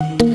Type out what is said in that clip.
you.